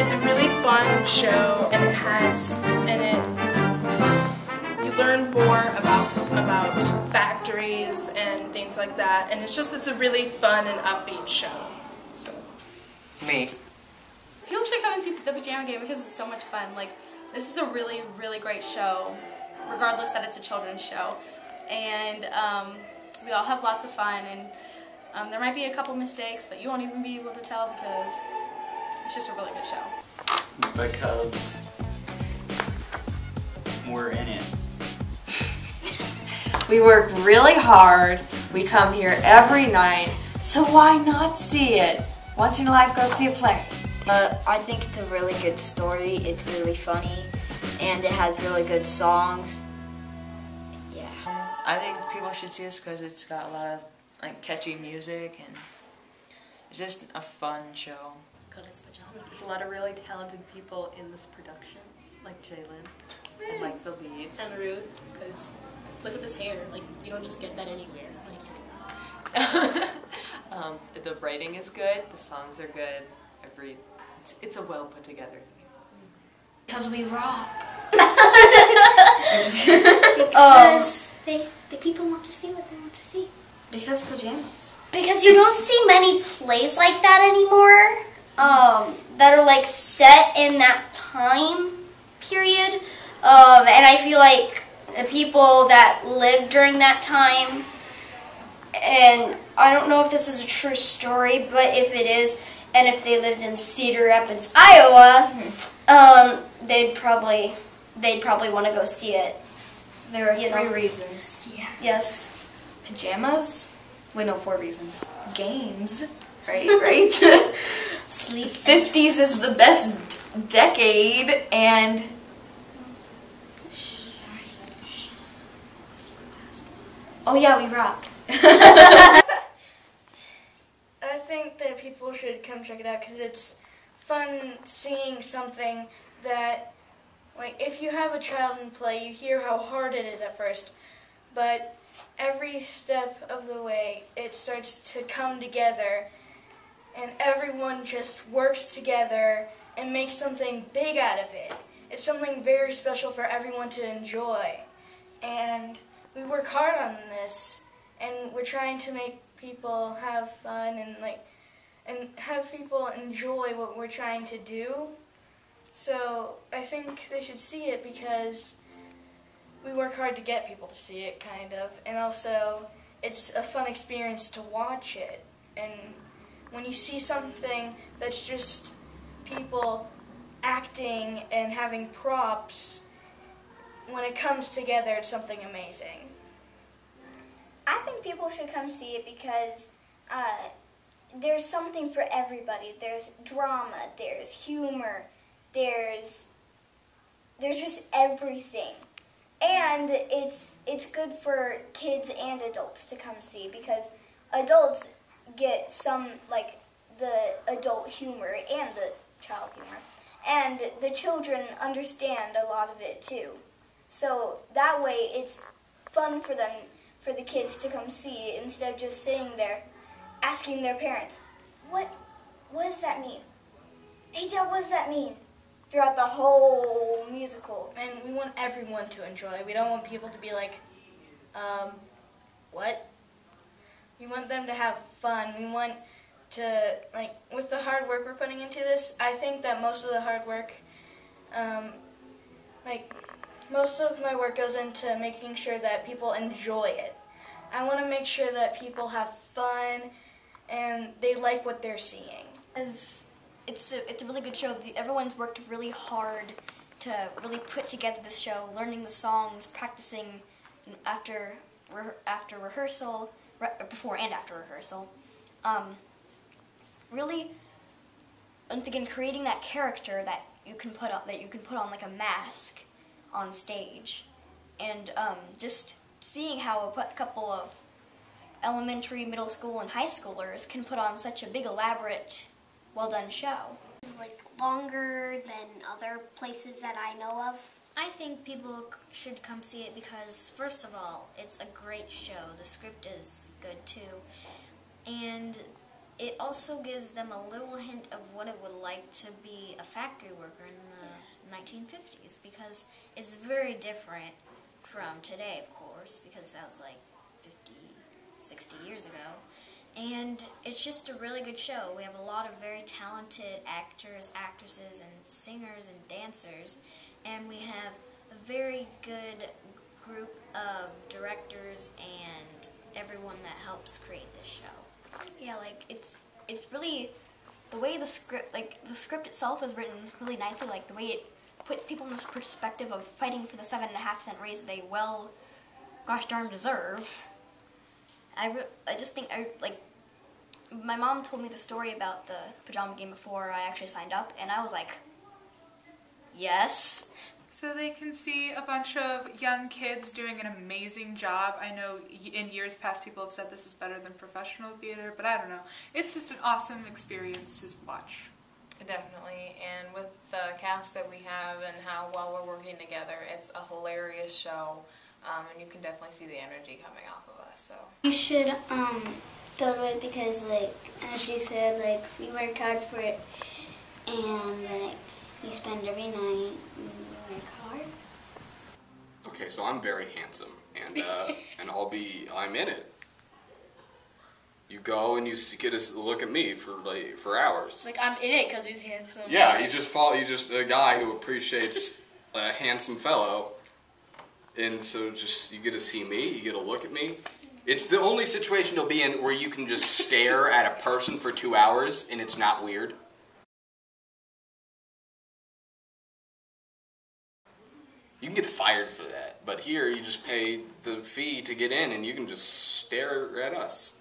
it's a really fun show, and it has and it you learn more about about factories and things like that, and it's just it's a really fun and upbeat show. So. Me. People should come and see the Pajama Game because it's so much fun. Like, this is a really, really great show, regardless that it's a children's show. And um, we all have lots of fun, and um, there might be a couple mistakes, but you won't even be able to tell because it's just a really good show. Because we're in it. We work really hard. We come here every night. So why not see it? Once in a life, go see a play. Uh, I think it's a really good story. It's really funny, and it has really good songs. Yeah. I think people should see this because it's got a lot of like catchy music and it's just a fun show. Because it's pajamas. There's a lot of really talented people in this production, like Jalen and like the leads. And Ruth, because look at this hair. Like, you don't just get that anywhere. Like, um, the writing is good. The songs are good. Every it's, it's a well put together thing. Because we rock. because they, the people want to see what they want to see. Because pajamas. Because you don't see many plays like that anymore. Um, that are like set in that time period. Um, and I feel like the people that lived during that time, and I don't know if this is a true story, but if it is, and if they lived in Cedar Rapids, Iowa, um, they'd probably they'd probably want to go see it. There are You three know. reasons. Yeah. Yes. Pajamas. Wait, no, four reasons. Games. Right, right. Sleep. 50s is the best d- decade, and oh yeah, we rock. I think that people should come check it out because it's fun seeing something that, like, if you have a child in play, you hear how hard it is at first, but every step of the way, it starts to come together, and everyone just works together and makes something big out of it. It's something very special for everyone to enjoy, and we work hard on this, and we're trying to make people have fun and like and have people enjoy what we're trying to do. So I think they should see it because we work hard to get people to see it, kind of, and also it's a fun experience to watch it. And when you see something that's just people acting and having props, when it comes together, it's something amazing. I think people should come see it because uh, there's something for everybody. There's drama, there's humor, there's there's just everything, and it's it's good for kids and adults to come see because adults get some like the adult humor and the child humor, and the children understand a lot of it too. So that way, it's fun for them for the kids to come see instead of just sitting there asking their parents, "What what does that mean?" Hey dad, what does that mean? Throughout the whole musical. And we want everyone to enjoy. We don't want people to be like, um, what? We want them to have fun. We want to, like, with the hard work we're putting into this, I think that most of the hard work, um, like, most of my work goes into making sure that people enjoy it. I want to make sure that people have fun and they like what they're seeing. As it's a, it's a really good show. Everyone's worked really hard to really put together this show, learning the songs, practicing after after rehearsal, re- before and after rehearsal. Um, really, once again, creating that character that you can put on that you can put on like a mask on stage, and um, just seeing how a couple of elementary, middle school, and high schoolers can put on such a big, elaborate, well done show. It's like longer than other places that I know of. I think people should come see it because, first of all, it's a great show. The script is good too. And it also gives them a little hint of what it would like to be a factory worker in the 1950s because it's very different from today, of course, because that was like 50, 60 years ago. And it's just a really good show. We have a lot of very talented actors, actresses, and singers and dancers. And we have a very good group of directors and everyone that helps create this show. Yeah, like it's it's really the way the script like the script itself is written really nicely. Like the way it puts people in this perspective of fighting for the seven and a half cent raise that they well, gosh darn deserve. I, I just think I like. My mom told me the story about the pajama game before I actually signed up, and I was like, yes. So they can see a bunch of young kids doing an amazing job. I know in years past people have said this is better than professional theater, but I don't know. It's just an awesome experience to watch. Definitely, and with the cast that we have and how well we're working together, it's a hilarious show, um, and you can definitely see the energy coming off of us. So You should um go to it because like as she said, like we work hard for it and like we spend every night we work hard. Okay, so I'm very handsome, and uh, and I'll be I'm in it. You go and you s- get a look at me for like for hours. Like I'm in it because he's handsome. Yeah, you just follow. You just a guy who appreciates a handsome fellow, and so just you get to see me. You get to look at me. It's the only situation you'll be in where you can just stare at a person for two hours and it's not weird. You can get fired for that, but here you just pay the fee to get in, and you can just stare at us.